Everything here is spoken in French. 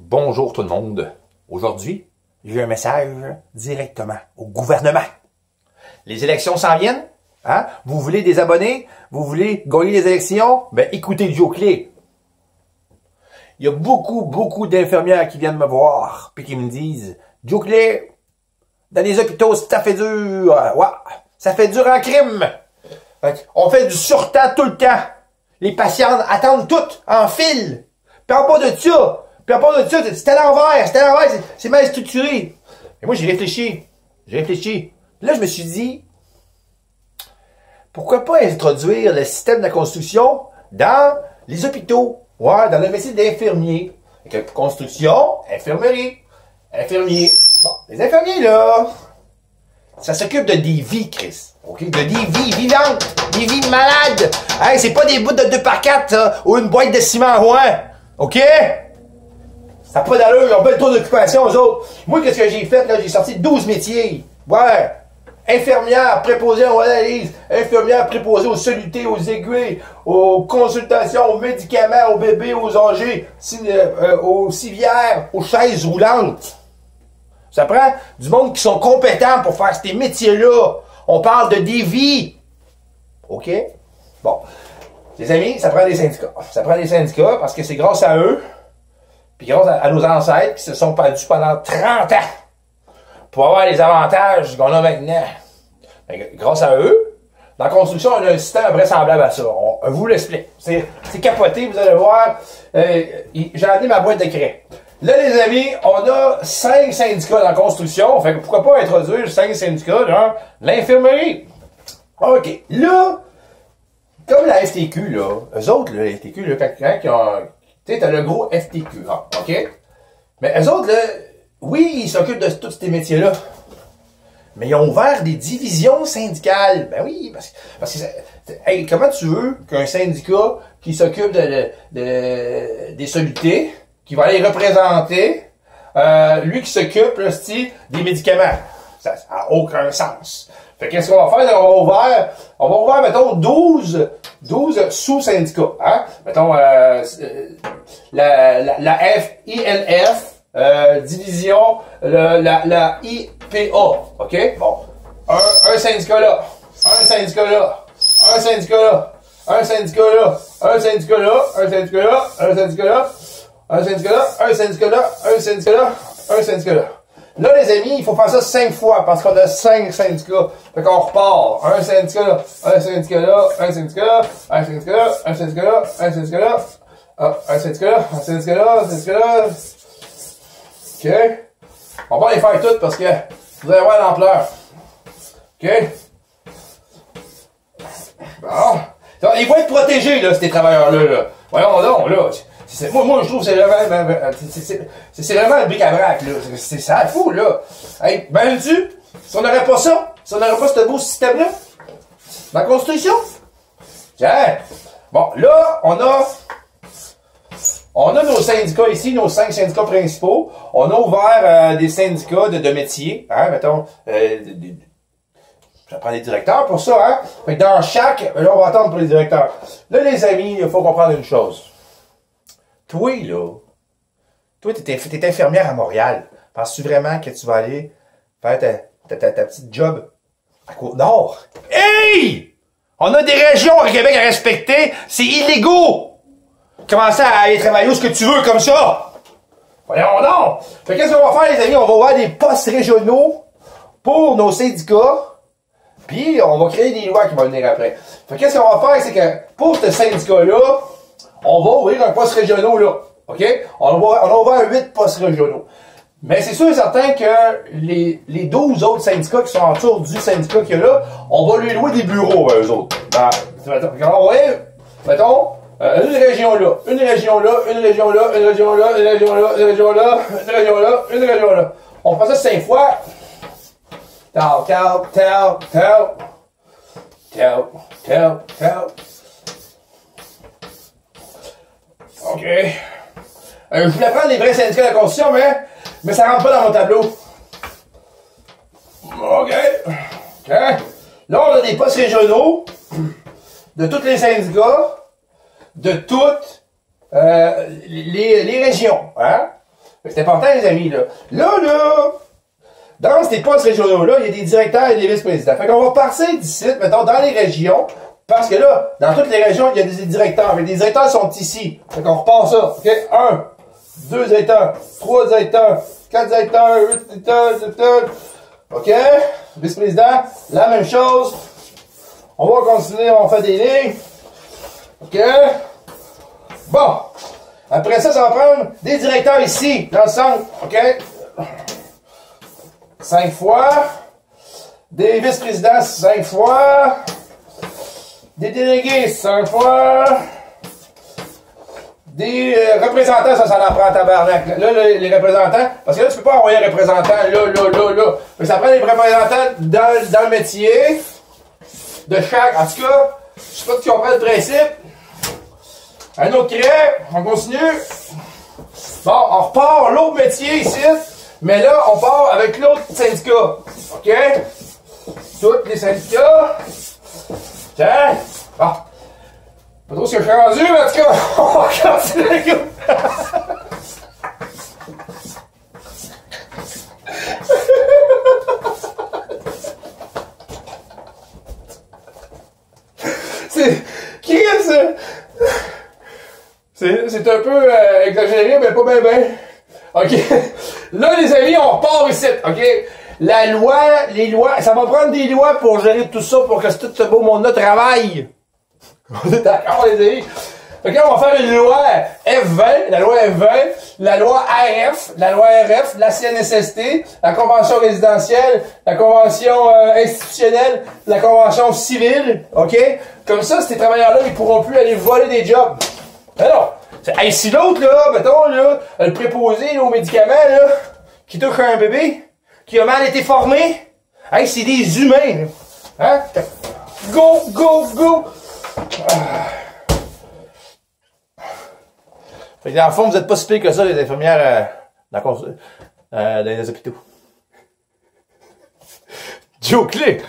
Bonjour tout le monde. Aujourd'hui, j'ai un message directement au gouvernement. Les élections s'en viennent. Hein? Vous voulez des abonnés? Vous voulez gagner les élections? Ben, écoutez Joe Clé. Il y a beaucoup, beaucoup d'infirmières qui viennent me voir puis qui me disent Joe Clé, dans les hôpitaux, ça fait dur. Ouais, ça fait dur en crime. On fait du surtemps tout le temps. Les patients attendent toutes en file. Puis en pas de ça, puis à part de ça, c'est à l'envers, c'est à l'envers, c'est mal structuré. Et moi, j'ai réfléchi. J'ai réfléchi. Là, je me suis dit, pourquoi pas introduire le système de construction dans les hôpitaux? Ouais, dans le métier d'infirmier. Construction, infirmerie, infirmier. Bon, les infirmiers, là, ça s'occupe de des vies, Chris. OK? De des vies vivantes, des vies malades. Hey, c'est pas des bouts de 2 par 4 ou une boîte de ciment ouais. OK? Ça n'a pas d'allure, ils ont le taux d'occupation, aux autres. Moi, qu'est-ce que j'ai fait, là? J'ai sorti 12 métiers? Ouais. Infirmière, préposée aux analyses, infirmière préposée aux solutés, aux aiguilles, aux consultations, aux médicaments, aux bébés, aux âgés, euh, aux civières, aux chaises roulantes. Ça prend du monde qui sont compétents pour faire ces métiers-là. On parle de dévis. OK? Bon. Les amis, ça prend des syndicats. Ça prend des syndicats parce que c'est grâce à eux puis grâce à, nos ancêtres qui se sont perdus pendant 30 ans pour avoir les avantages qu'on a maintenant. Ben, grâce à eux, dans la construction, on a un système vraisemblable à ça. On, vous l'explique. C'est, capoté, vous allez voir. Euh, j'ai amené ma boîte de craie. Là, les amis, on a cinq syndicats dans la construction. Fait que pourquoi pas introduire cinq syndicats dans l'infirmerie? OK. Là, comme la FTQ, là, eux autres, là, la FTQ, là, quand, ils ont, tu sais, t'as le gros FTQ, hein, OK? Mais eux autres, oui, ils s'occupent de tous ces métiers-là. Mais ils ont ouvert des divisions syndicales. Ben oui, parce, que, comment tu veux qu'un syndicat qui s'occupe de, de, des solutés, qui va les représenter, euh, lui qui s'occupe, là, des médicaments? Ça n'a aucun sens. Fait qu'est-ce qu'on va faire? On va ouvrir, on va ouvrir, mettons, 12, 12 sous-syndicats. Hein? Mettons, euh, la, la, FILF, euh, division, la, IPA. OK? Bon. Un, un syndicat là. Un syndicat là. Un syndicat là. Un syndicat là. Un syndicat là. Un syndicat là. Un syndicat là. Un syndicat là. Un syndicat là. Un syndicat là. Un syndicat. Là, les amis, il faut faire ça cinq fois parce qu'on a cinq syndicats. Fait qu'on repart. Un syndicat là, un syndicat là, un syndicat là, un syndicat là, un syndicat là, un syndicat là, ah, un syndicat là, un syndicat là, un syndicat là. OK. On va les faire toutes parce que vous allez voir l'ampleur. OK. Bon. Ils vont être protégés, là, ces travailleurs-là. Là. Voyons donc, là. Moi, moi, je trouve que c'est vraiment, c'est vraiment le bric-à-brac, là. C'est ça fou, là. Hey, ben, tu, si on n'aurait pas ça, si on n'aurait pas ce beau système-là, dans la construction, tiens, bon, là, on a, on a nos syndicats ici, nos cinq syndicats principaux. On a ouvert euh, des syndicats de, de métiers, hein, mettons, euh, des directeurs pour ça, hein. Fait que dans chaque, là, on va attendre pour les directeurs. Là, les amis, il faut comprendre une chose. Toi, là, toi, t'es, es infirmière à Montréal. Penses-tu vraiment que tu vas aller faire ta, petite job à Côte-Nord? Hey! On a des régions à Québec à respecter. C'est illégaux! Commencer à aller travailler où ce que tu veux comme ça? Voyons non! Fait qu'est-ce qu'on va faire, les amis? On va avoir des postes régionaux pour nos syndicats. Puis, on va créer des lois qui vont venir après. Fait qu'est-ce qu'on va faire, c'est que pour ce syndicat-là, on va ouvrir un poste régional là. OK? On, va, on a ouvert 8 postes régionaux. Mais c'est sûr et certain que les, les 12 autres syndicats qui sont autour du syndicat qu'il y a là, on va lui louer des bureaux, eux autres. Ben, mettons, mettons euh, une région là, une région là, une région là, une région là, une région là, une région là, une région là, une région là. On fait ça cinq fois. Tau, tau, tau, tau. Tau, tau, tau. OK. Euh, je voulais prendre les vrais syndicats de la Constitution, mais, mais ça rentre pas dans mon tableau. OK. OK. Là, on a des postes régionaux de tous les syndicats, de toutes euh, les, régions. Hein? C'est important, les amis, là. Là, là, dans ces postes régionaux-là, il y a des directeurs et des vice-présidents. Fait qu'on va passer d'ici, mettons, dans les régions, parce que là, dans toutes les régions, il y a des directeurs. Mais les directeurs sont ici. Fait qu'on repart ça. OK? Un, deux directeurs, trois directeurs, quatre directeurs, huit directeurs, directeurs. OK? Vice-président, la même chose. On va continuer, on fait des lignes. OK? Bon. Après ça, ça va prendre des directeurs ici, dans le centre. OK? Cinq fois. Des vice-présidents, cinq fois. Des délégués, cinq fois. Des euh, représentants, ça, ça en prend tabarnak. Là, les représentants, parce que là, tu peux pas envoyer un représentant là, là, là, là. Mais ça prend des représentants dans, dans le métier de chaque. En tout cas, je sais pas si tu comprends le principe. Un autre craie, on continue. Bon, on repart l'autre métier ici, mais là, on part avec l'autre syndicat. OK? Tous les syndicats. Tiens. Bon. Pas trop ce que je suis rendu, mais en tout cas, on va continuer. C'est. Ça? C'est, c'est un peu euh, exagéré, mais pas bien bien. OK. Là, les amis, on repart ici. OK? La loi, les lois, ça va prendre des lois pour gérer tout ça, pour que tout ce beau monde-là travaille. On est d'accord, les amis? Fait que là, on va faire une loi F20, la loi F20, la loi AF, la loi RF, la CNSST, la convention résidentielle, la convention euh, institutionnelle, la convention civile, OK? Comme ça, ces travailleurs-là, ils pourront plus aller voler des jobs. Alors, hey, si l'autre, là, mettons, là, le préposé là, aux médicaments, là, qui touche un bébé, qui a mal été formé, hey, c'est des humains. Hein? Go, go, go! Ah. Fait que dans le fond, vous êtes pas si pire que ça, les infirmières euh, dans, euh, dans les hôpitaux. Joe Clé!